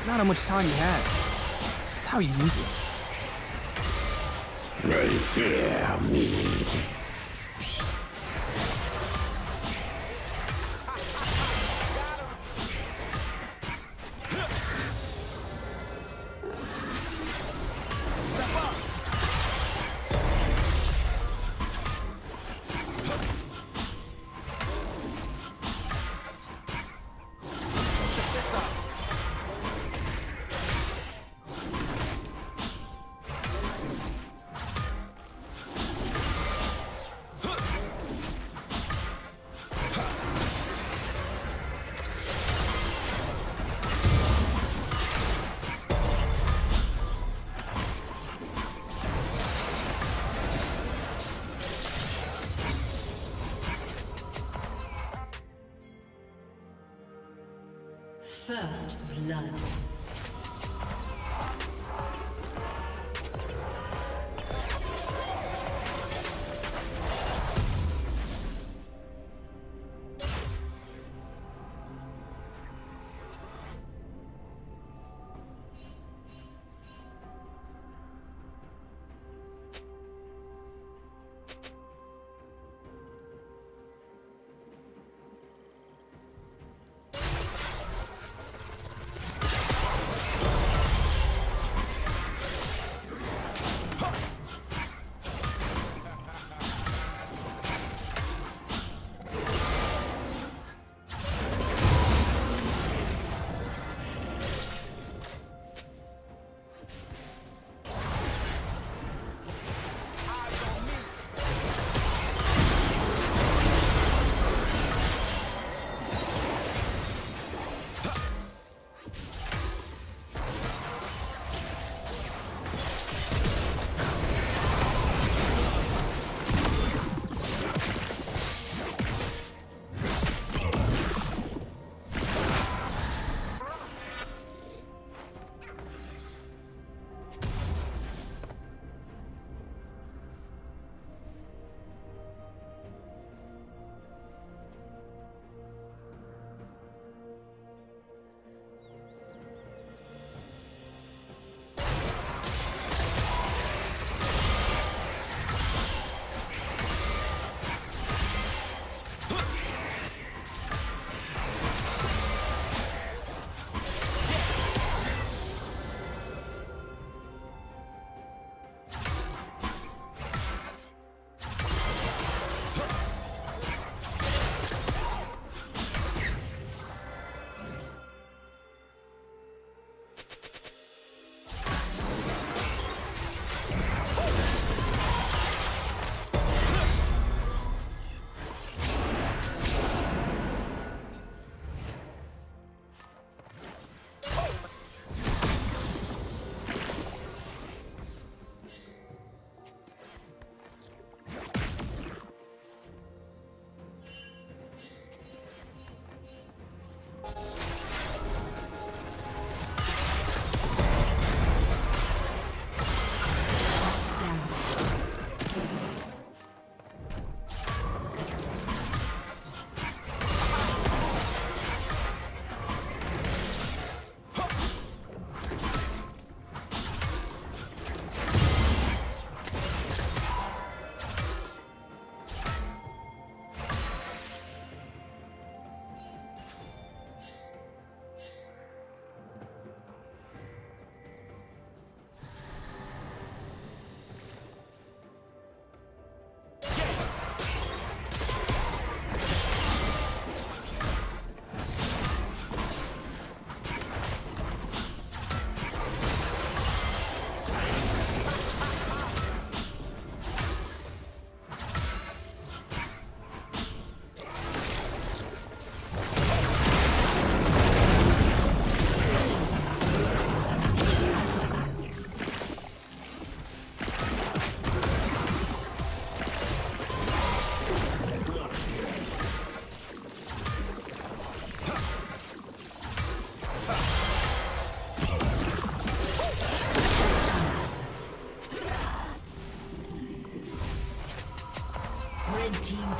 It's not how much time you have. It's how you use it. Fear me. blood.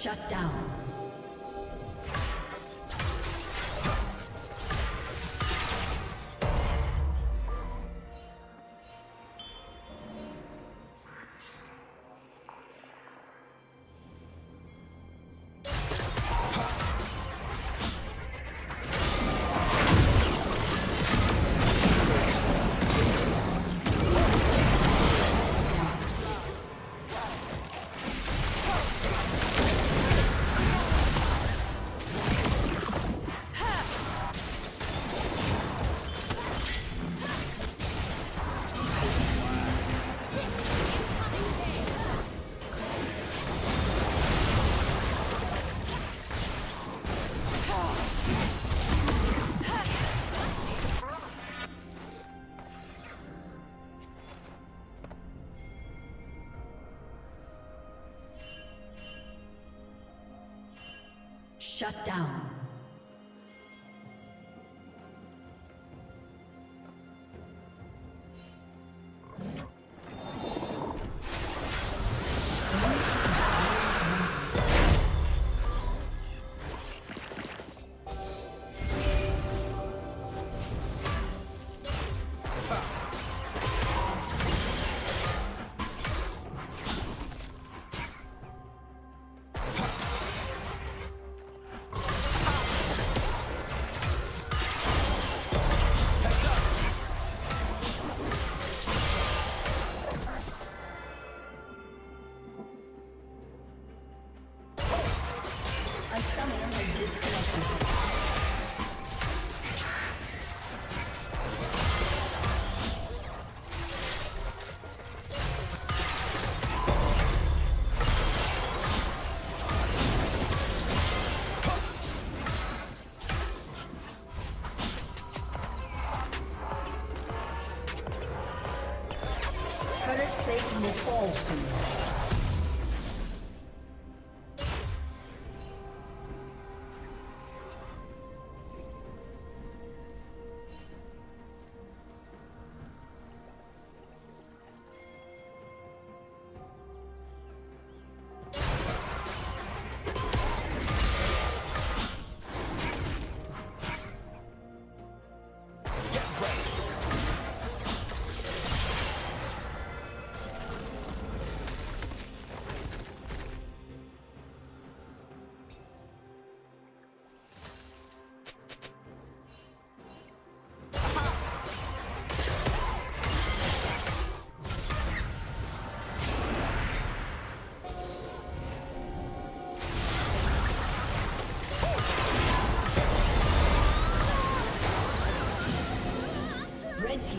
Shut down. Shut down.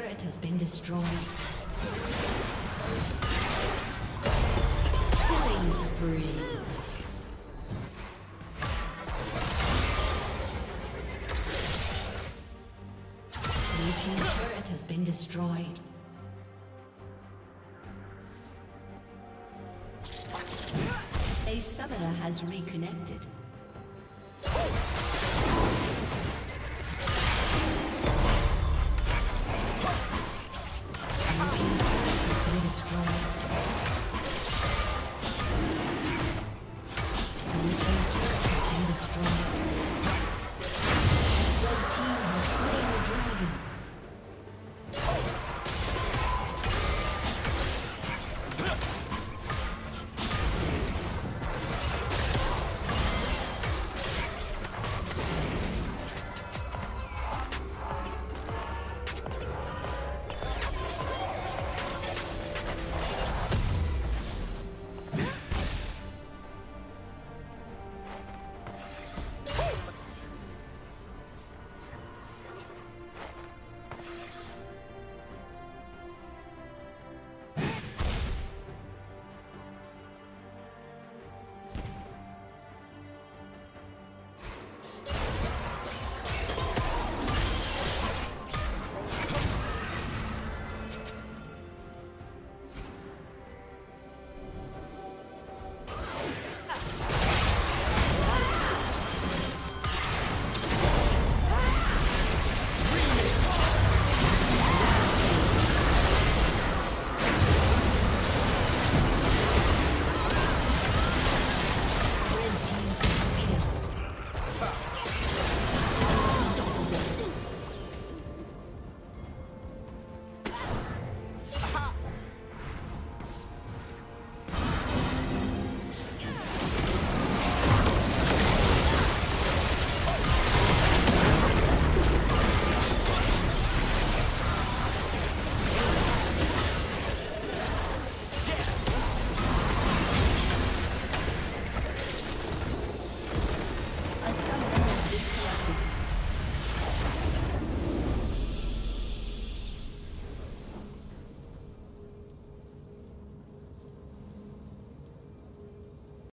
turret has been destroyed. Killing spree. Blue team's turret has been destroyed. A summoner has reconnected.